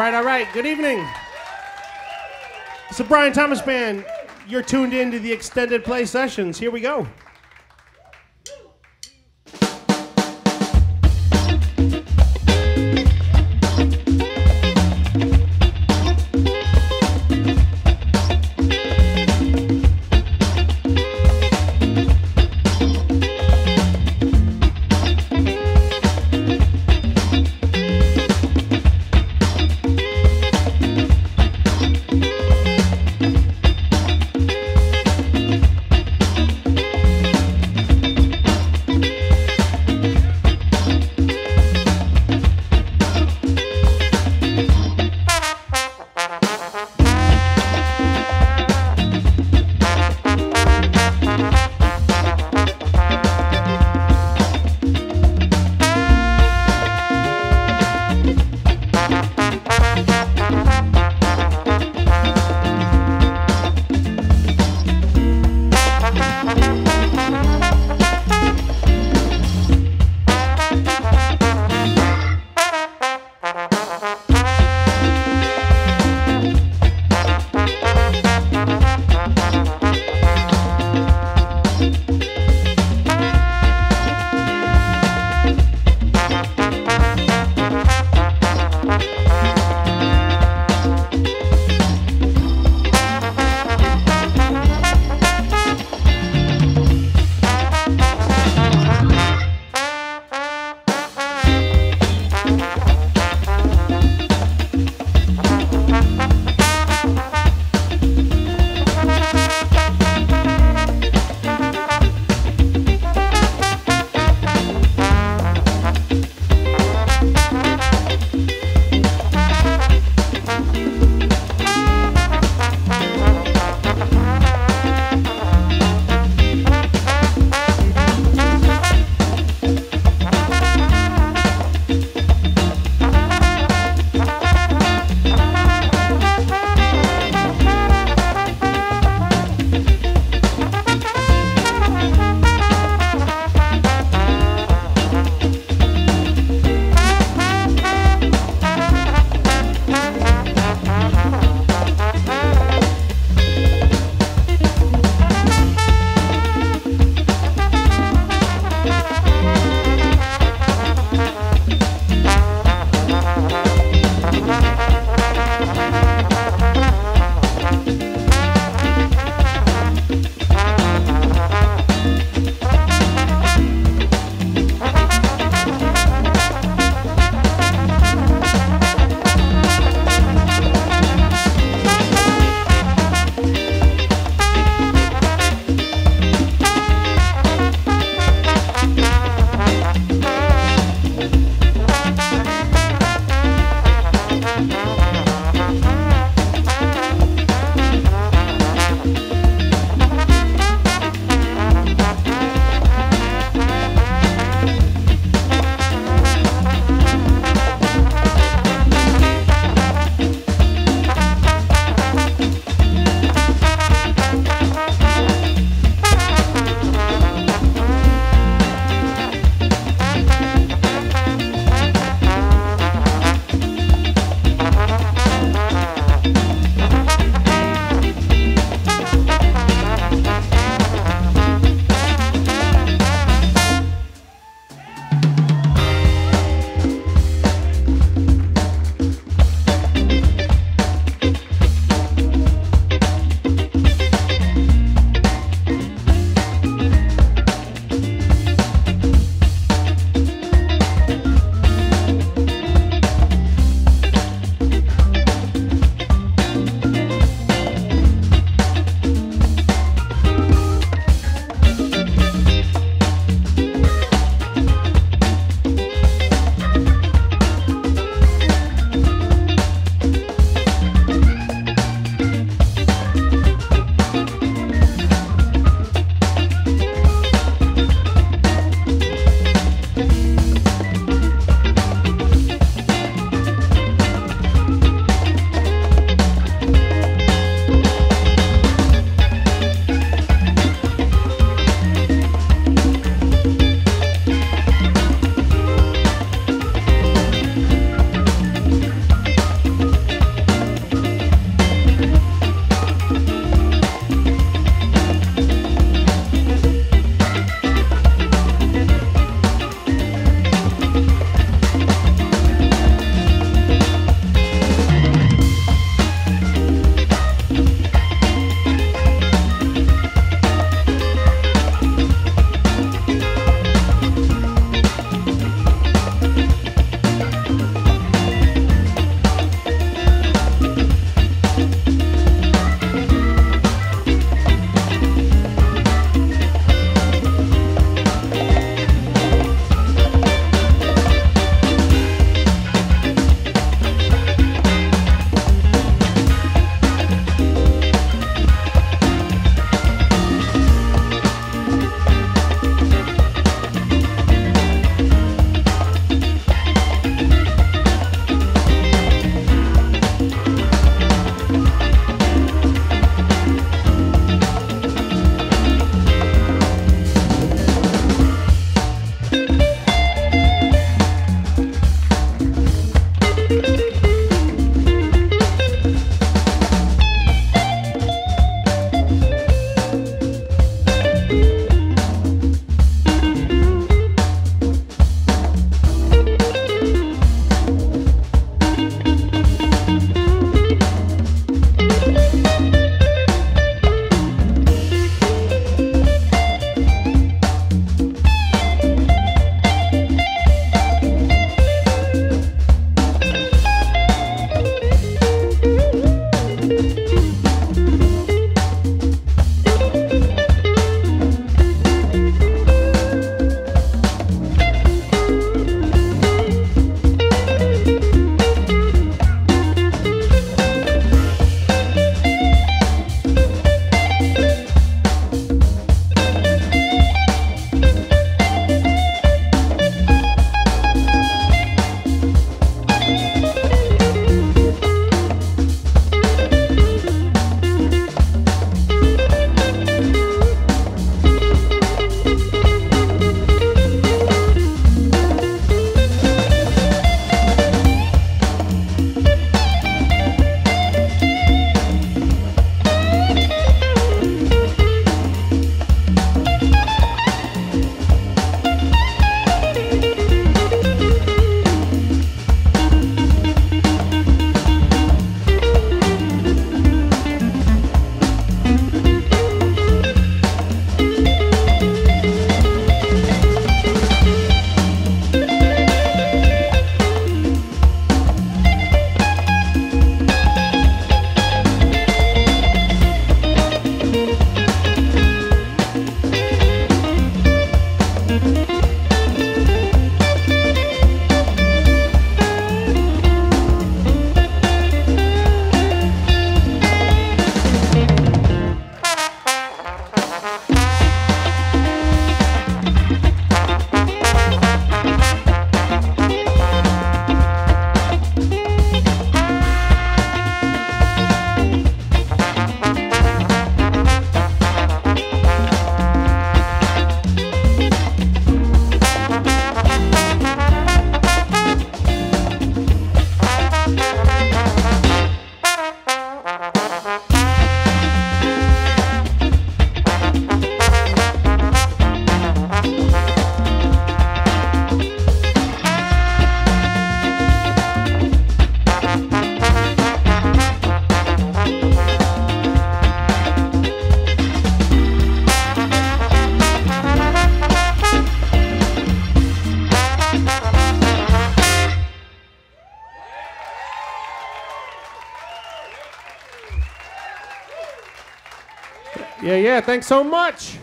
right, all right. Good evening. It's the Brian Thomas Band. You're tuned in to the extended play sessions. Here we go. Yeah, yeah. Thanks so much.